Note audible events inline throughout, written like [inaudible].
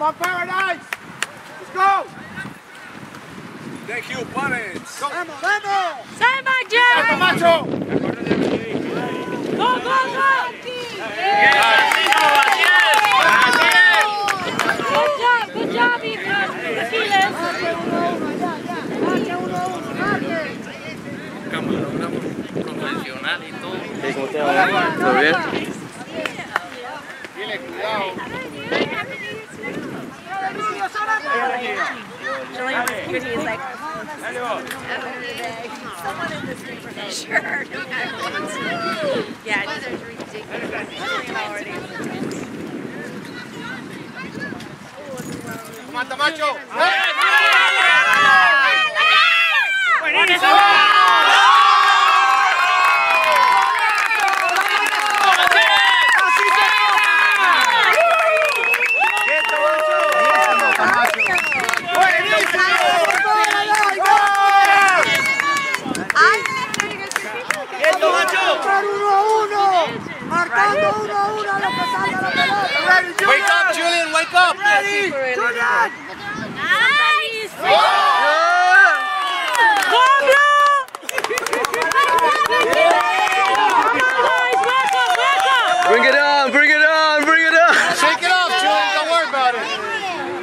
Come on, Paradise! Let's go! Thank you, parents. ¡Vamos, vamos! Stand back, Jack! Macho! Go, go, go! Good job, good job, Ethan. Aquiles. Camarógrafo profesional y todo. Sí, ¿Cómo te va? ¿Todo bien? Dile, cuidado. He's like, someone in this group for sure. Yeah, it's ridiculous. Already. Come on, Tamacho! Marcando uno a uno a lo que salga la pelota. Wake up, Julian, wake up! Julian. Nice! Bring it on, bring it on, bring it on. Shake it off, Julian, don't worry about it.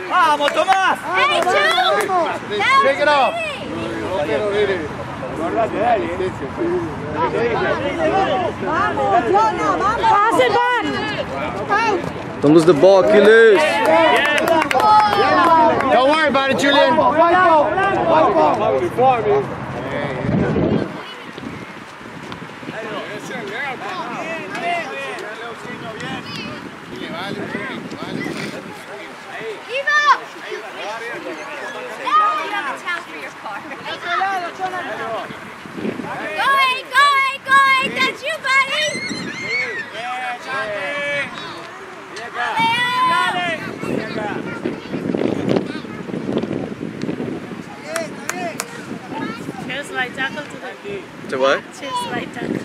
Vamos, Tomás. Hey, Joe! Shake it off. Vamos, Jonah, vamos. Pass it back! Don't lose the ball, Achilles. Don't worry about it, Julian. Evo! Now you have a towel for your car. Go ahead, go ahead, go ahead. That's you, buddy. Chest light tackle to the To what? chest light tackle.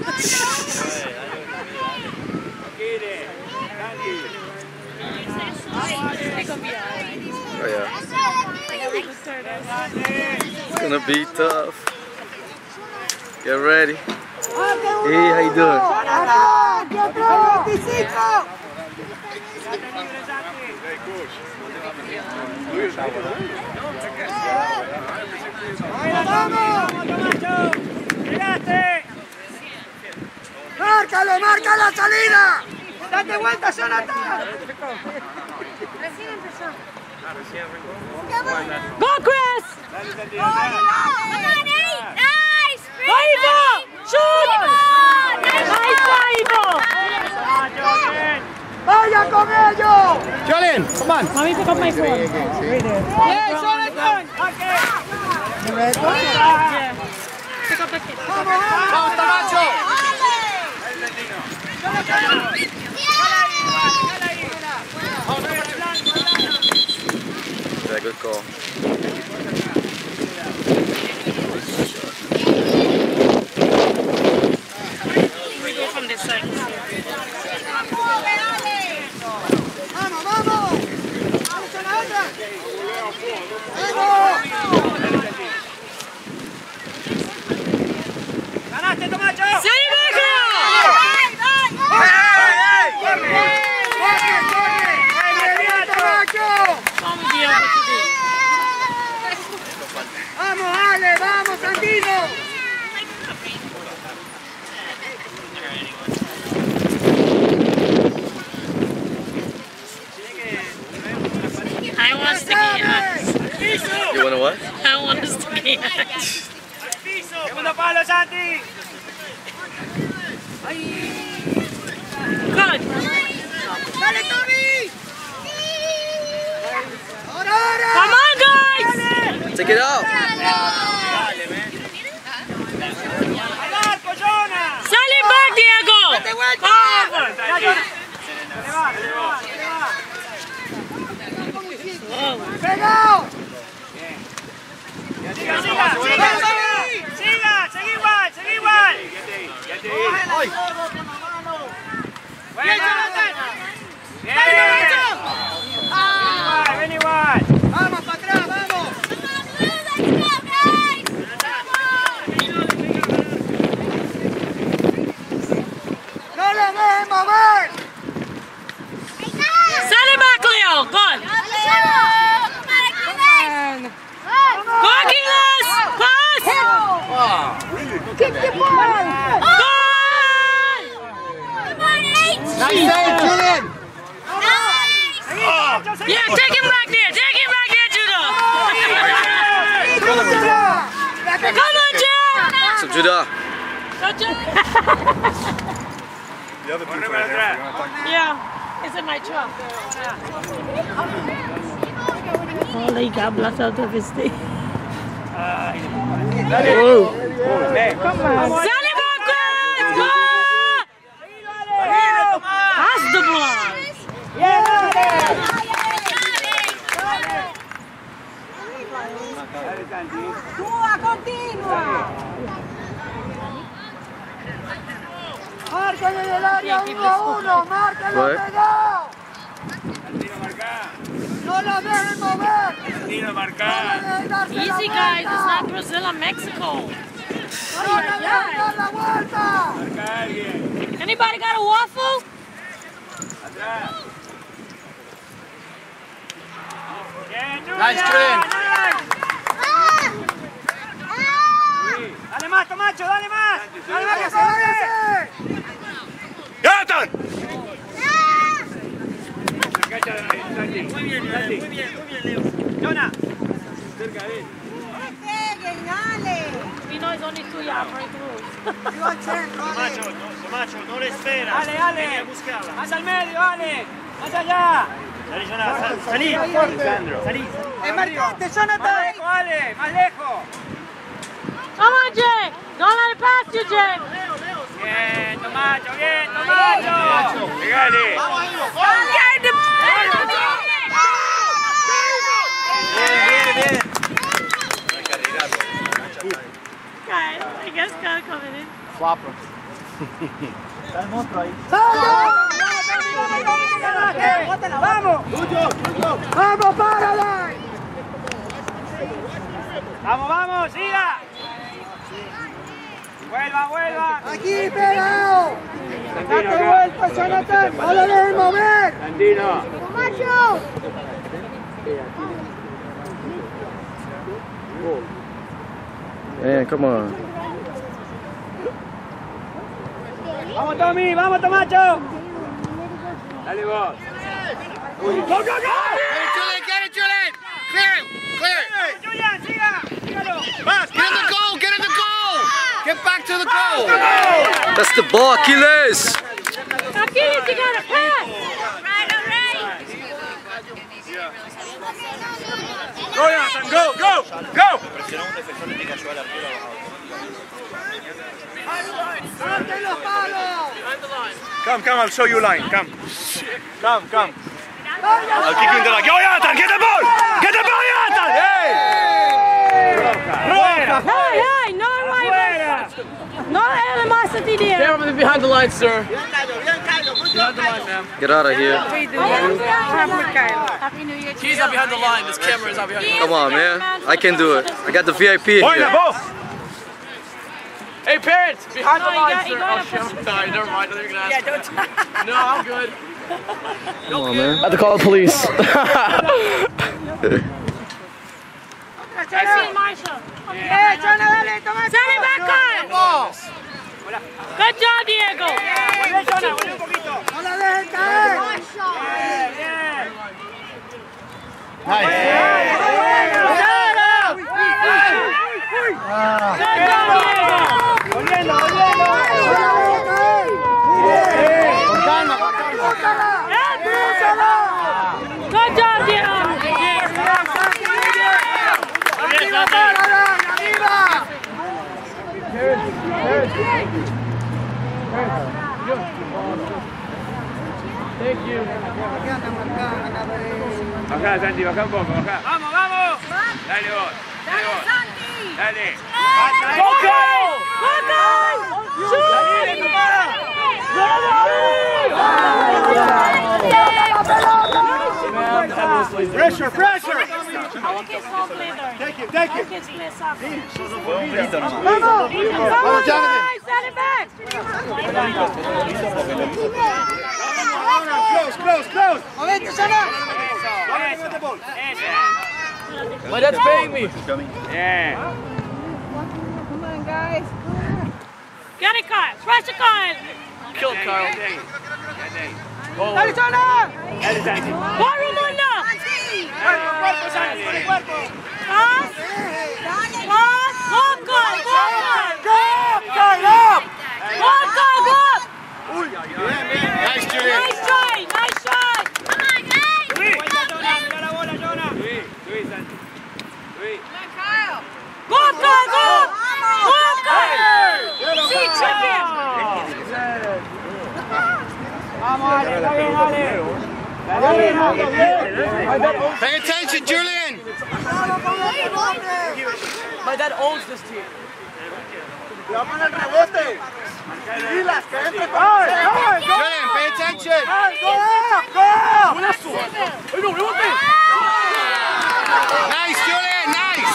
Oh yeah. It's gonna be tough. Get ready. Hey, how you doing? Aquí atrás, 25. Márcalo, marca la salida. Date vuelta, Jonathan. Go, Chris! Come on, eight. Nice. Go, Ivo! Shoot! Nice, Ivo! Vaya con ellos. Julian, come on. Mommy, pick up my phone. Yes, Jonathan. Yeah. Pick up the kid. Vamos, Tamacho. Yeah, good call. We go from this side. Vamos, vamos. Vamos a la otra. Vamos. Ganaste, Tomacho. Sally Baker! Come here, what you Vamos, Ale, vamos, Santino. do? I want sticky hands. You wanna what? I want sticky hands. Segundo palo, Santi. Good. Dale, Tommy. Ahora, ahora. Come on, guys! Take it out. Marco, Jonah. Sally back, Diego! Forward! Pegado. Siga, siga, siga, siga, sigue igual, sigue igual. Bien, Jonathan. Ven igual, ah. ven igual. Vamos para atrás, vamos. No le dejes mover. Sale más, Cleo. Gol. Kick the ball! Nice save, Julian. Yeah, take him back there. Take him back there, Judah. Come on, Jim. So Judah. Correme atrás. Yeah, it's in my truck. Holy God bless out of his day. Uh, Sua, continua! Marca el área 1-1, marca el pegado! Tiro marcar. No la dejen mover. Tiro No marcar. la dejen darse la Easy, guys. It's vuelta. not Brazil and Mexico. No la dejen dar la vuelta. Marca a alguien. Anybody got a waffle? Atrás. Bien, Nice, Julian. Dale más, Tomacho, dale más. Dale más que se vaya. ¡Jonathan! Santi. Muy bien, muy bien, muy bien, Leo. Jonah. Cerca de él. We know it's only two yards break rules. Tomacho, no, Tomacho, no le esperas. Dale, dale. Vení a buscarla. Más al medio, dale. Más allá. Salí, Jonathan. Salí. Alejandro. Salí. Enmarcate, Jonathan. Más lejos, dale. Más lejos. Come on, Jay. Don't let it pass you, Jay. Bien, Tomacho, bien, Tomacho. Pegale. Bien, bien, bien. Guys, I guess Kyle coming in. Flopper. ¡Vamos! ¡Vamos! Vamos, vamos, siga. Vuelva, vuelva. ¡Aquí, pegado! ¡Date vuelta, Jonathan! ¡No lo dejen mover! Santino. Man, come on. ¡Vamos, Tommy! ¡Vamos, Tomacho! Dale vos. ¡Go, go, go! Get it, Julian. Get it, Julian. Clear him. Clear it. ¡Julian, siga! ¡Sígalo! Más, Get in the goal. Get in the goal. Get back to the goal. That's the ball, Achilles. Achilles, you got a pass. Go, Jonathan, go, go, go. ¡Suelten los palos! Come, come, I'll show you line. Come. Come, come. I'll kick you in the line. Go, Jonathan, get the ball. Get the ball, Jonathan. Hey. Fuera. Hey, hey, no arrival. No animosity there. Cameraman behind the line, sir. Get out of here. Happy New Year He's you. not behind the line. This camera is not behind the line. Come on, man. I can do it. I got the VIP in here. Hey, parents, behind No, the line, sir. Oh, shit, I'm sorry. Never mind. I thought you were gonna ask. No, I'm good. Come on, man. I have to call the police. [laughs] I see Marshall. ¡Eh, Jonah, dale, Tomacho! It back on. Good job, Diego. Nice. Baja, Santi, baja un poco, baja. ¡Vamos, vamos! Dale vos. Dale vos. Dale. Go, guys. Go, guys. Shoot. Pressure, pressure. Our kids don't play there. Take it, take Our kids play soccer. ¡Vamos! Come Jonathan. on, guys. Send it back. Close, close, close. ¡Movete, Jonah! My dad's paying me. Bien. Come on, guys. Get it, Kyle. Rush it, Kyle. Kill Carl. ¡Arizona! Go, Ramona. Pass. Pass. Go, Kyle. Go, Kyle. ¡Go! ¡Go! Go, Kyle. Go. Nice, Julian. Nice try. Nice try. Go, Kyle. Go. Go, Kyle. See, trip him. Vamos, Ale, está bien, Ale. Está bien, Ale. Pay attention, Julian. My dad owns this team. Vamos al rebote. Pilas, que entre con Julian, pay attention. ¡Go! Nice, Julian. Nice.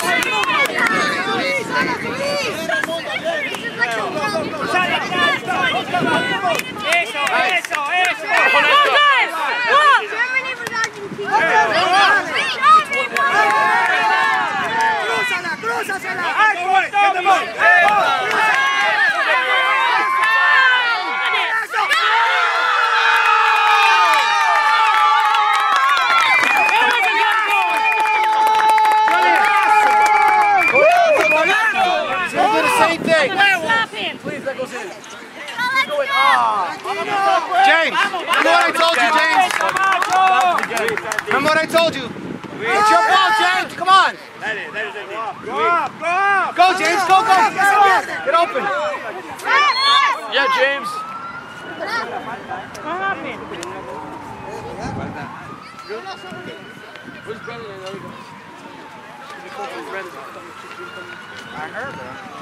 Go, guys. Go. ¡Crúzala, crúzasela! He's gonna do the same thing. Slap him. Please, that goes in. James, remember what I told you, James? Remember what I told you? It's your ball, James. Come on. Go, James. Go, go. Get open. Yeah, James. What happened? Where's heard and the other guys?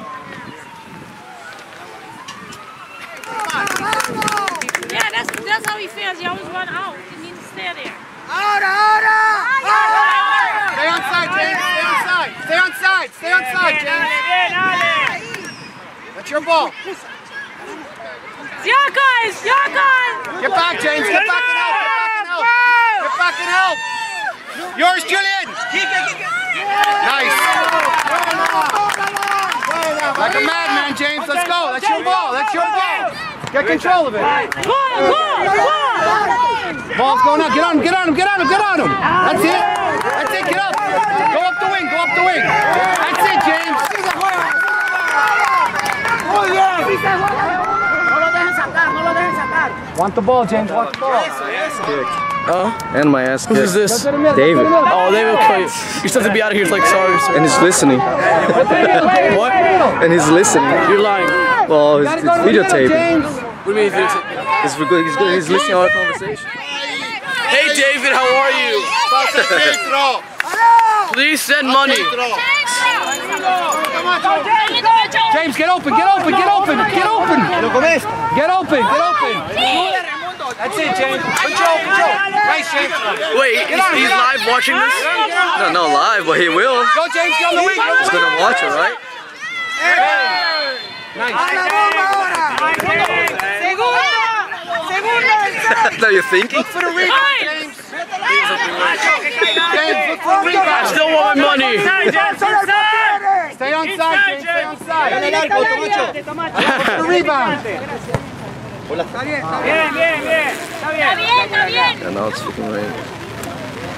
Yeah, that's that's how he feels. He always run out. He needs to stay there. ¡Ahora, ahora! Stay on side, James. Stay on side. Stay on side. Stay on side, James. That's your ball. It's your guys. Your guys. Get back, James. Get back and help. Get back and help. Get back and help. Yours, Julian. Nice. Like a madman, James. Let's go. That's your ball. That's your ball. Get control of it. Ball's going out. Get on him. Get on him. Get on him. Get on him. That's it. That's it. Get up. Go up the wing. Go up the wing. That's it, James. ¡Muy bien! No lo dejen sacar, no lo dejen sacar. Want the ball, James. Want the ball. And my ass Who's kicked. this? David. Oh, David. will kill you. You still to be out of here. It's like, sorry, sir. And he's listening. [laughs] What? And he's listening. You're lying. Well, it's, it's videotape. What do you mean? He's It's, for he's, he's listening to our conversation. Hey, David, how are you? Please send money. James, get open. Get open. Get open. Get open. Get open. Get open. That's it, James. Control. Control. Nice, James. Wait, he's, he's live watching this? No, not live, but he will. Go, James. Get on the wing. He's gonna watch it, right? ¡A la ahora! ¡Segunda! ¡Segunda! [laughs] now you're thinking. Look for the rebound, James. James, look for the I rebound. still want my money. Stay on side, James. Stay on side. Look for the rebound. Yeah, now it's freaking raining.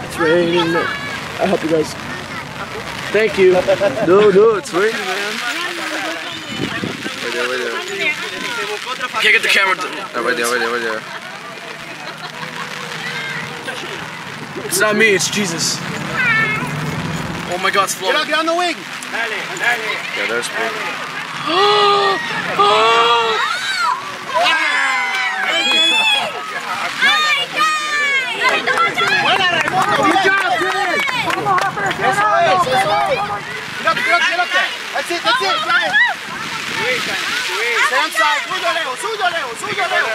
It's raining. I help you guys. Thank you. No, no, it's raining, man. Right there, right there. Can't get the camera. Yeah, oh, right there, right there, right there. It's not me, it's Jesus. Oh my God, it's Get on, flowing. get on the wing. Yeah, there's big. Good [gasps] oh! Job, Julian. Eso es, eso es. Get up, get up, get up there. That's it, that's it. Stay on side. Suyo, Leo. Suyo, Leo. Suyo, Leo.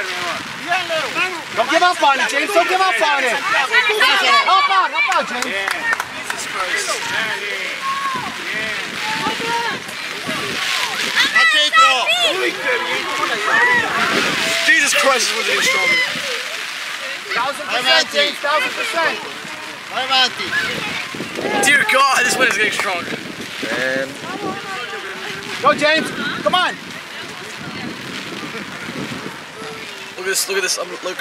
Bien, Leo. Don't give up on it, James. Don't give up on it. Help out, help out, James. Jesus Christ, this one's getting stronger. Thousand percent, James. Thousand percent. Dear God, this one is getting stronger. Man, Go, James. Come on. Look at this, look at this. Um, look.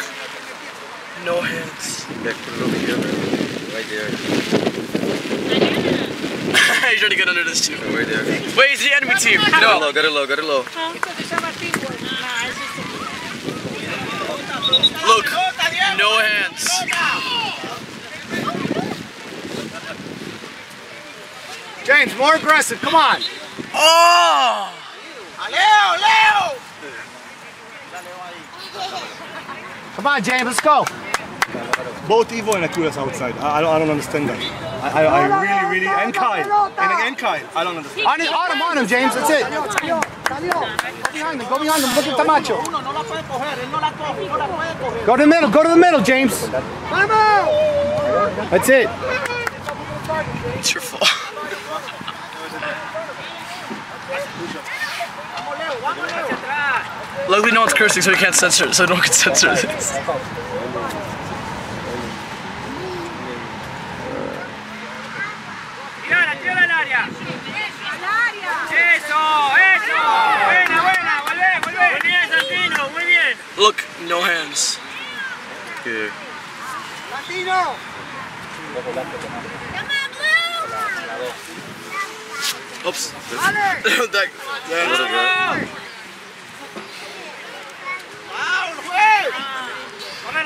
No hands. Yeah, put it over here, man. Right there. [laughs] He's trying to get under this too. Right there. Wait, it's the enemy team. Get it No. low, get it low, get it low. Look. No hands. James, more aggressive. Come on. Oh! Come on, James. Let's go. Both Evo and Akulas outside. I, I, don't, I don't understand that. I, I, I really, really, and Kyle. And, and Kyle. I don't understand. On, it, on him, on him, James. That's it. Go behind him. Go behind him. Look at Tamacho. Go to the middle. Go to the middle, James. That's it. It's your fault. Luckily, no one's cursing, so we can't censor. it, So no one can censor this. Look, no hands. [laughs] Good. Oops. that, yeah.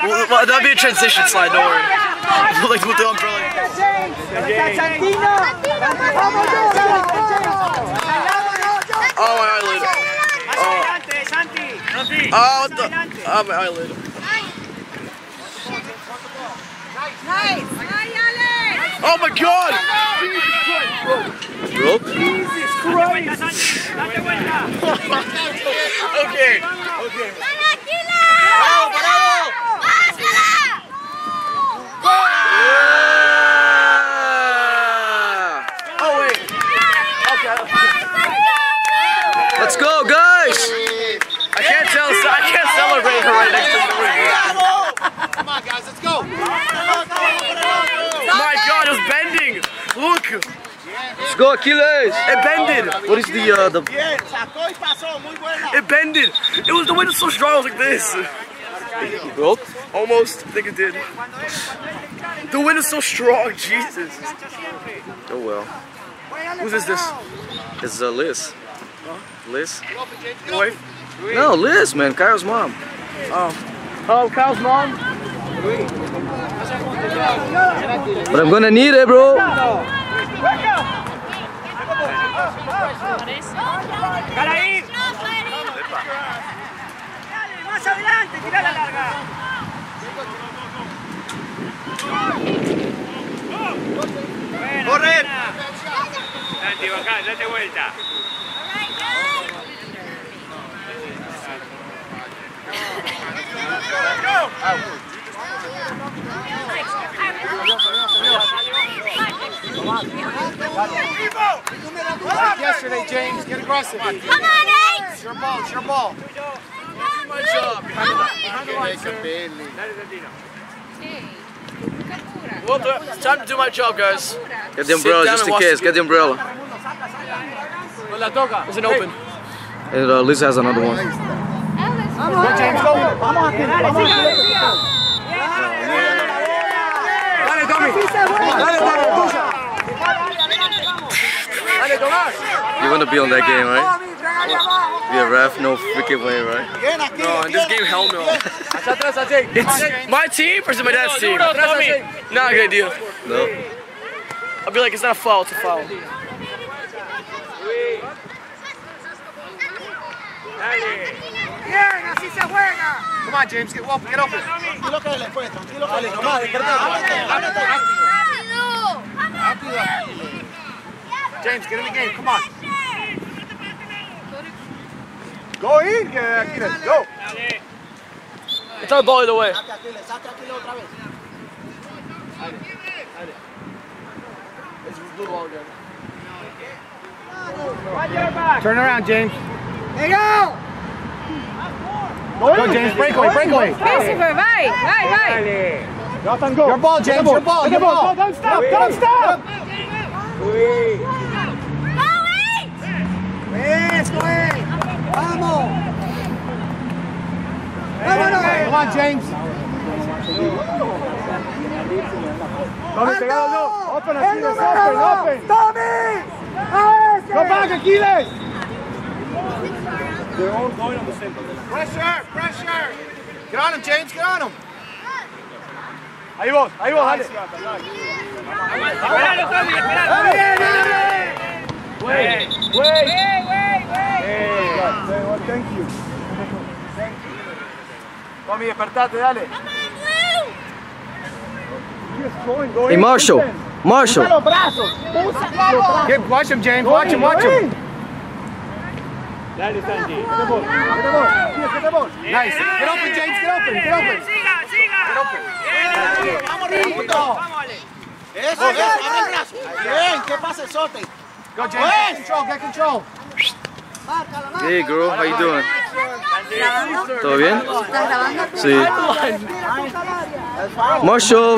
Well, well, that'll be a transition slide, don't worry. [laughs] like with the umbrella. Oh, my eyelid. Adelante, Santi. Oh, what the? Oh, my eyelid. Oh my god! Broke? Date vuelta, Santi. Date vuelta. Okay. Yeah! Oh, wait. Let's go, guys! I can't tell. I can't celebrate her right next to the ring. Come on, guys. Let's go. My god, it bending. Look, Let's go, Achilles! it bended. What is the, uh, the... It bended. It was the wind was so strong. I was like this. Broke? Almost. I think it did. The wind is so strong. Jesus. Oh, well. Who's is this? It's uh, Liz. Liz? Your wife? No, Liz, man. Kyle's mom. Oh. Oh, Kyle's mom. But I'm gonna need it, bro. Para ahí. Más adelante, tira la larga. Buena, Correr. buena. Santi, bajá, date vuelta. Like yesterday, James. Get aggressive. Come on, eight! your ball. It's your ball. My job. Well, it's time to do my job, guys. Get the umbrella just in case. Get the umbrella. Is it open? And uh, Liz has another one. Go, James. Go. Dale, Tommy. Dale, Tommy. Tuya. Dale, Tomás. You're gonna be on that game, right? Be a ref? No freaking way, right? No, in this game, hell no. Allá atrás a James. It's my team or is it my dad's team? Not a good deal. No. I'll be like, it's not a foul, it's a foul. Bien, así se juega. Come on, James. Get open. Get open. Tranquilo que le fue. Tranquilo que le Tomás, James, get in the game. Come on. Go in, Aquiles. Go. It's our ball either way. Turn around, James. There you go. Go, James. Breakaway. Breakaway. Christopher, vai, vai, vai. Your ball, James. Your ball. Your ball. Don't stop. Don't stop. Vamos. Vámonos. Come on, James. Tommy, pegado no. Open, Aquiles, open, open. Tommy! A ese. Go back, Aquiles. They're all going on the same Pressure, pressure. Get on him, James. Get on him. Ahí vos, ahí vos, dale. Esperalo, Tommy, esperalo. Wait, wait. Hey, thank you. Tommy, despertate, dale. Hey, Marshall. Marshall. los brazos. Get, watch him, James. Watch him, watch him. Dale, Sanji. Nice. Get open, James. Get open. Get open. Siga, siga. Vamos, Rito. Eso, eso. Abre el brazo. Bien. ¿Qué pasa, el sote? Go, James. Get control. Get control. Hey, girl. How you doing? ¿Todo bien? ¿Estás grabando? Sí. Marshall,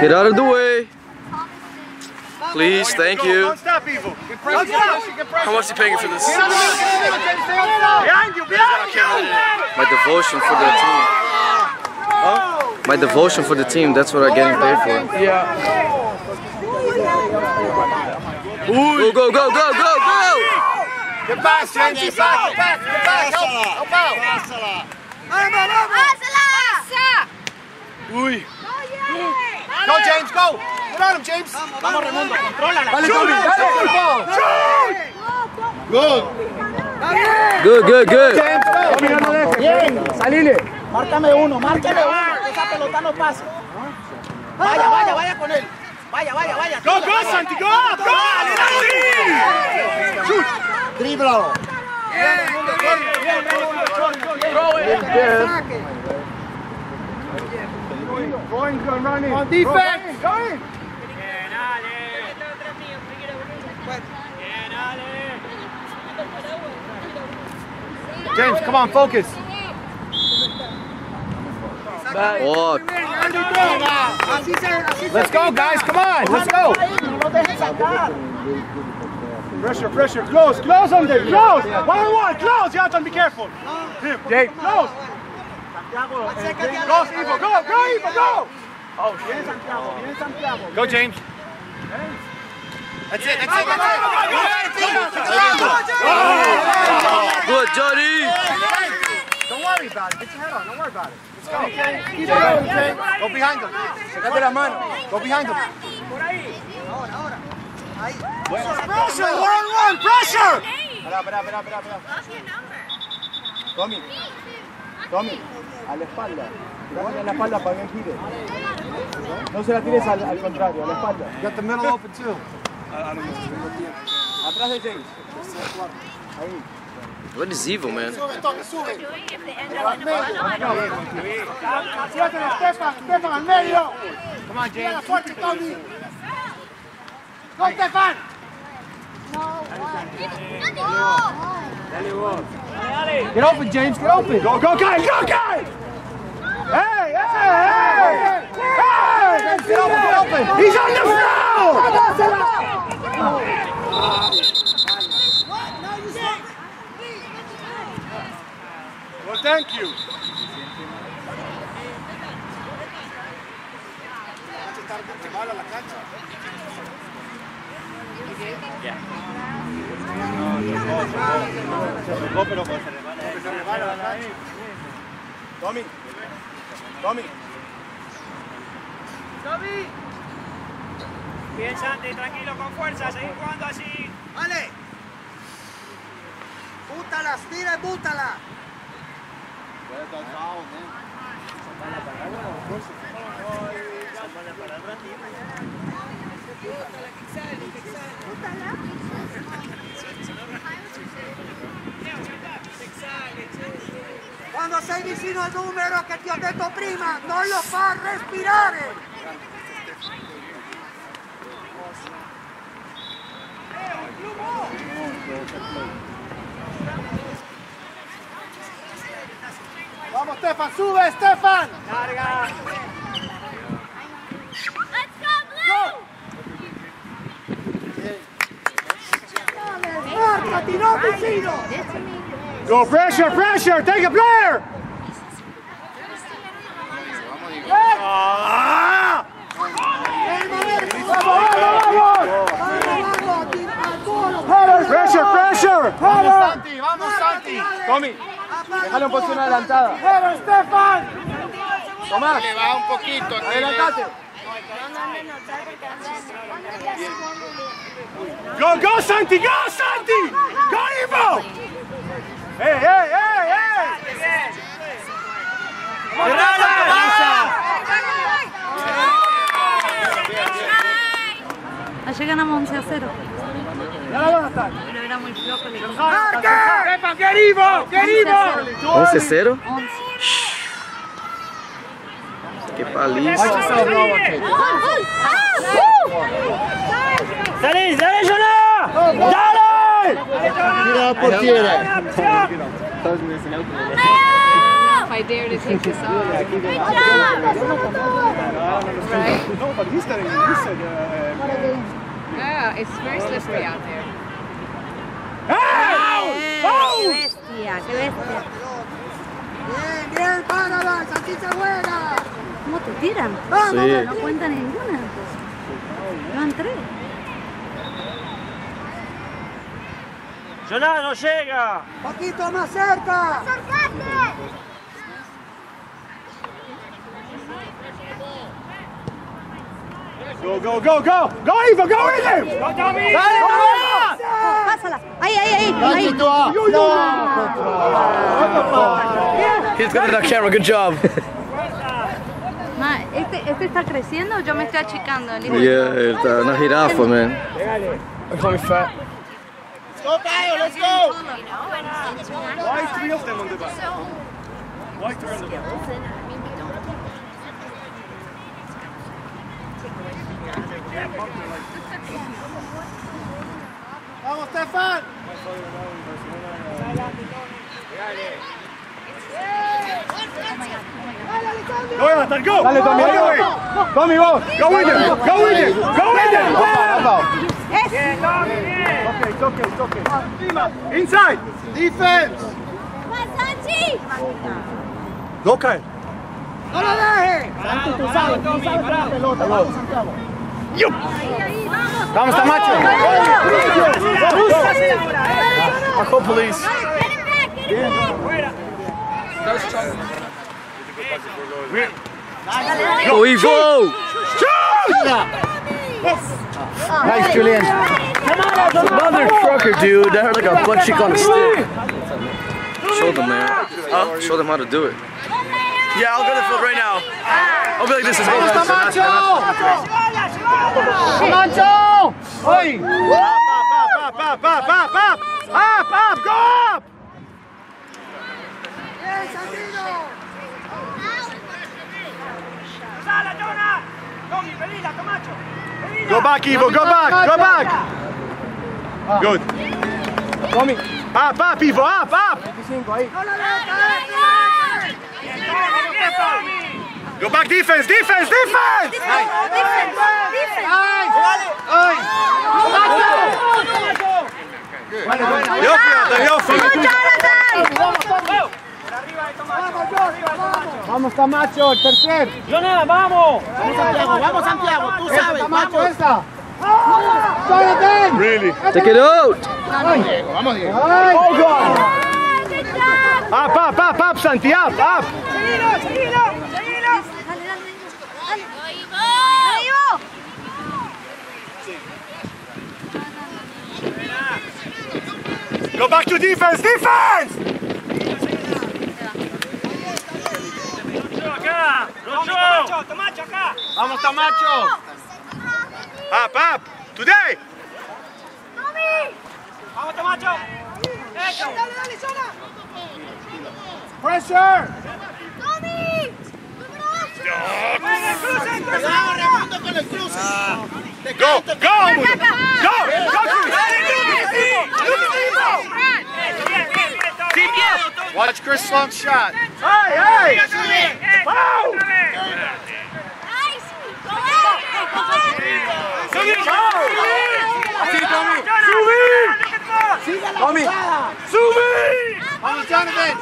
get out of the way. Please, thank you. Don't stop, Evil. How much are you paying for this? Get on the field, James. Stay on the field. Behind you, behind you. My devotion for the team. My devotion for the team, that's what I'm getting paid for. Yeah. Go, go, go, go, go! Get back, James. Get back. Get back. Get back. Help. Help out. ¡Pasa! Uy. Go, James. Go. Get on him, James. Vamos, Raimundo. Contrólala. Dale, Tommy. Dale, football. Good. Good, good, good. James, go. Dejes. Bien. Salile. Márcame uno, márcame uno, esa pelota no pase. Vaya, vaya, vaya con él. Vaya, vaya, vaya. Go, go, Santi, go go. Shoot. Dríblalo. Going, going, running. On defense. Go in. Bien, dale. Bien, dale. James, come on, focus. Walk. Así se, así se. Let's go, guys. Come on. Let's go. No lo dejes sacar. Pressure, pressure. Close, close on there. Close. One on one. Close. Jonathan, be careful. Him. Jake, close. Close, Evo. Go, go, Evo, go. Oh, Viene Santiago, viene Santiago. Go, James. That's it. That's it. That's it. Good, Jody. Don't worry about it. Get your head on. Don't worry about it. Let's go. Keep going, James. Go behind him. Sácate la mano. Go behind him. Pressure. One on one. Pressure. Espera, espera, espera, espera. Tommy. Tommy. A la espalda. Dásela a la espalda para que gire. No se la tires al, al contrario, a la espalda. Got the middle open too. Atrás de James. Ahí. What is evil, man? Siéntale, Stefan, Stefan, al medio. Come on, James. fuerte, Tommy. Go, Stefan. Get open, James. Get open. Go, go, Kyle, go, Kyle. Hey, hey, hey. Hey. Get open. Get open. He's on the floor. Well, thank you. Ya. Se tocó, pero se le van Tommy. Tommy. Tommy. Bien, Santi, tranquilo, con fuerza, seguir jugando así. Vale. Bútalas, tira y bútala. ¿eh? Salvar la palabra, por favor. Quando sei vicino al numero che ti ho detto prima, non lo fa respirare. Vamos, Stefan, sube, Stefan. Márcati, no vicino. Go, pressure, pressure. Take a player. ¡Ah! Pressure, pressure. Vamos, Santi, vamos, Santi. Tommy, déjalo en posición adelantada. Tomás, Le baja un poquito. adelantate. Go, go, Santi, go, Santi! Go, Ivo! ¡Hey, hey, hey, hey! Ayer ganamos 11 a 0. Ya la van a estar. Pero era muy flojo el equipo. ¡Querido! 11-0. 11. Qué paliza. ¡Dale, dale, Jonah! ¡Dale! Mira la portiera. If I dare to take this off. No, but he's telling me, he said, Yeah, it's very slippery out there. ¡Qué bestia! ¡Qué bestia! Bien, bien, párala, salchicha buena. ¿Cómo te tiran? Sí. No cuenta ninguna. Llevan tres. Jonah, no llega! Poquito más cerca. Go, go, go, go! Go, Ivo, go with him! Go, Tommy! Pásala. Ahí, ahí, ahí. ahí. Santi, tú ah. He's got that camera. Good job. Ma, este, este está creciendo o yo me estoy achicando. Yeah, está una jirafa, man. Me fat. Go, Caio, let's go. Why three of them on the back? Why three on the back? Vamos, Stefan. Go, Jonathan, go! Dale, Tommy, Go, dale. Tommy, vos. Go with him! Go with him! Go with him! Rafa. Okay, it's okay, it's okay. Inside! Defense. Go, Kyle. No lo dejes. Santi, tú sabes, tú sabes la pelota. Vamos, Santiago. Vamos, Tamacho. I'll call police. Go, Ivo! Nice, Julian. Motherfucker, dude. That hurt like a butt cheek on a stick. Show them, man. Huh? Show them how to do it. Yeah, I'll go to the field right now. I'll be like this is well. Vamos, Camacho. Camacho. Oi! Up, up, up, up, up, up, up! Up, up, go up! Bien, Santino. Go back, Ivo, go back, go back! Ah. Good. Tommy, Up, up, Ivo, up, up! 25 ahí. No lo dejes caer. Go back, defense, defense, defense! Ay. Ay. Yoffi, Adam, Yoffi! Vamos, Tamacho, el tercer. Vamos, Santiago, vamos, Santiago. Tú Esa, sabes, Tamacho, vamos. esa. Jonathan. Really? Take it out! Vamos, Diego, vamos, Diego. Ay. Up, up, up, up, Santi, up, up! Go back to defense, defense! Vamos, Tamacho. Up, up! Today! Pressure. Cuidado, Raimundo, con el cruce. Ah. Te Go, caes, te go! caes. Go! Go, Chris! Watch Chris Long's shot. Hey, hey! Wow! Tommy. Subir! Vamos, Jonathan.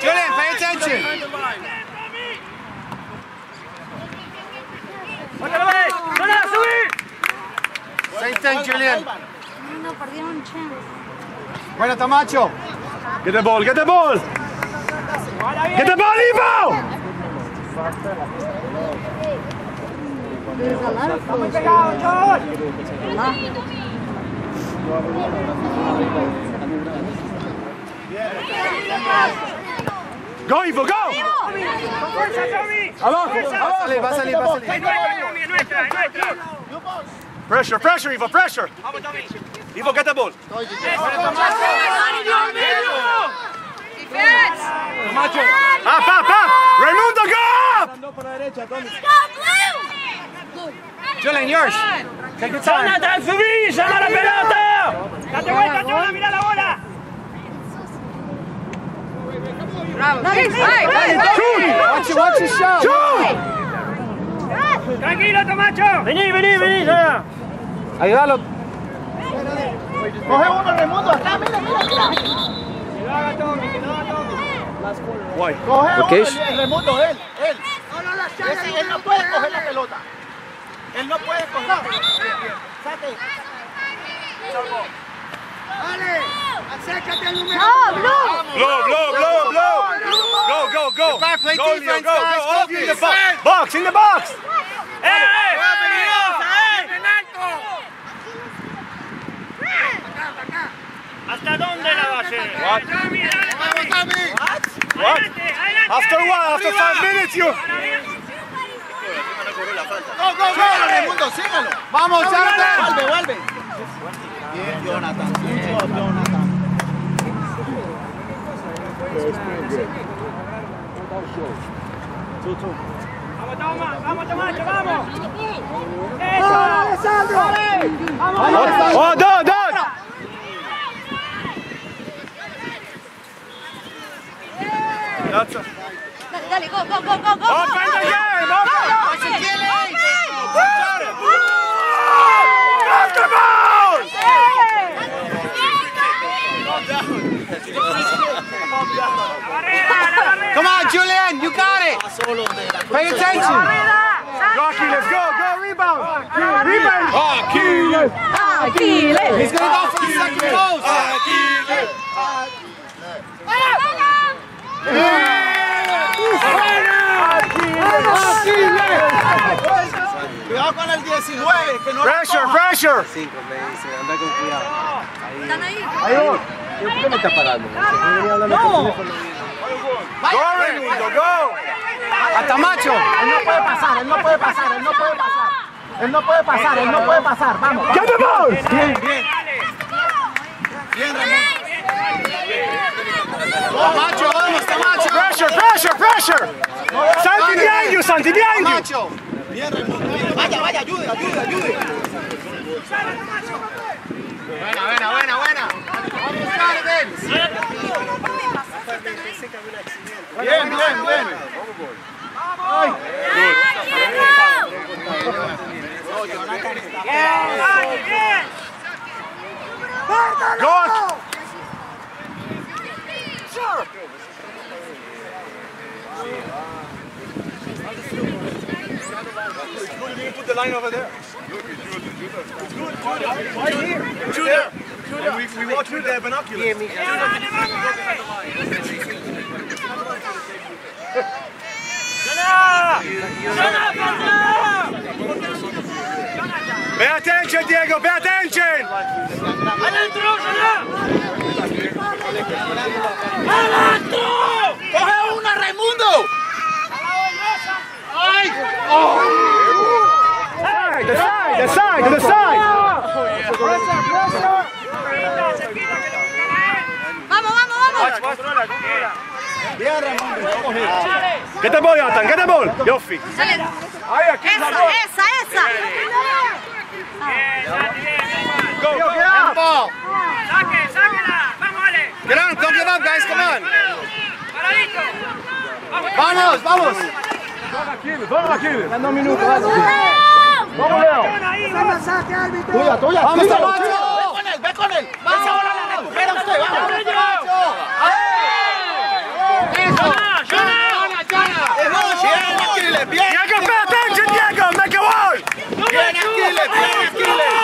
Julian, pay attention. Same thing, Julian. No, perdieron chance. Bueno, Tamacho. Get the ball, get the ball! Get the ball, Ivo! There's a lot of fools. Go, Ivo, go! Abajo, va a salir, va a salir, va a salir. Pressure, pressure, Ivo, pressure! Ivo, get the ball! Defense! Up, up, up! Raimundo, go up! Dos por la derecha, Tommy. Julian, yours. Take your time. ¡Jonathan, subí! ¡Llama la pelota! ¡Date vuelta, Jonathan! ¡Mira la bola! Bravo. Hey, hey, hey! Watch your, watch your shot. ¡Tranquilo, Tomacho! ¡Vení, vení, vení! ya. Ayúdalo. ¡Coge uno, Raimundo! ¡Acá, mira, mira, mira! Que lo haga Tommy, que lo haga Tommy. Why? Coge Location. uno, el Raimundo, él, él. Ese, él no puede coger la pelota. Él no puede coger la pelota. Saque. Dale, acércate al número. No. Blow, blow, blow, blow! Go, go, go! back, play go, Leo, defense, go, guys, go! All of you in the box! in the box! ¡Eh, eh! ¿Hasta dónde la va a hacer? What? Vamos, Tommy. What? Adelante, adelante. After what? After five minutes, you... Go, go, go, Raimundo, sígalo. Vamos, Jonathan. Vuelve, vuelve. Bien, Jonathan. Bien, Jonathan. Vamos, toma, vamos, Tomacho, vamos. ¡Eso! ¡Dale! ¡Vamos! Oh, done, done! That's a... Dale, dale, go, go, go, go, go. Open the game! Open! Off the ball! Come on, Julian, you got it. Pay attention. Go, Achilles, go, go, rebound! Rebound! He's gonna go for the second post. Cuidado con el 19, que no la Pressure, coja. pressure! ¿Están ahí? Go, Raimundo, go! A Tamacho. Él no puede pasar, él no puede pasar, él no puede pasar. Él no puede pasar, él no puede pasar. Vamos. Get the ball! Bien, bien. Bien, Ramón. Tamacho, vamos, Tamacho. Pressure, pressure, pressure! Santi behind you, Santi behind you! Tamacho. Bien, Ramón. Bien. Vaya, vaya, ayude, ayude, ayude. Buena, buena, buena, buena. Vamos, Jonathan. Bien, Go! You put the line over there. It's good. Right here. Judah. Judah. We, watch with the binoculars. Pay attention, Diego, pay attention! ¡Coge una, Raimundo! The side, the side, the side! Vamos, vamos, vamos. Bien, Raimundo. Get the ball, Jonathan, get the ball! Yoffi. Dale. Esa, esa, esa. Go, go, Get up. Ball. Saque, sáquela. Vamos, Ale. Get on, don't give up, guys. Come on. Vamos, vamos. Vamos, Achilles. Dos minutos. Vamos, Vamos, Leo. Tuya, tuya. Vamos, tuya. Tamacho. Ve con él, ve con él. Esa bola la recupera usted, vamos. Bien, Aquiles, bien. Diego, pay attention, Diego! Make a wall! Bien, Aquiles, bien, Aquiles.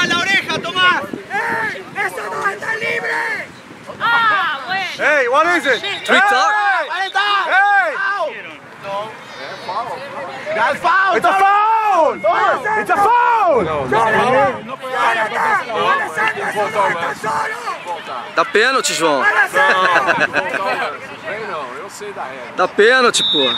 Le soplé mal la oreja, Tomás. ¡Ah, bueno! Hey, what is it? Three talk? Hey! That's foul. It's a foul! It's a foul! Dá pênalti, João. Dá pênalti, pô.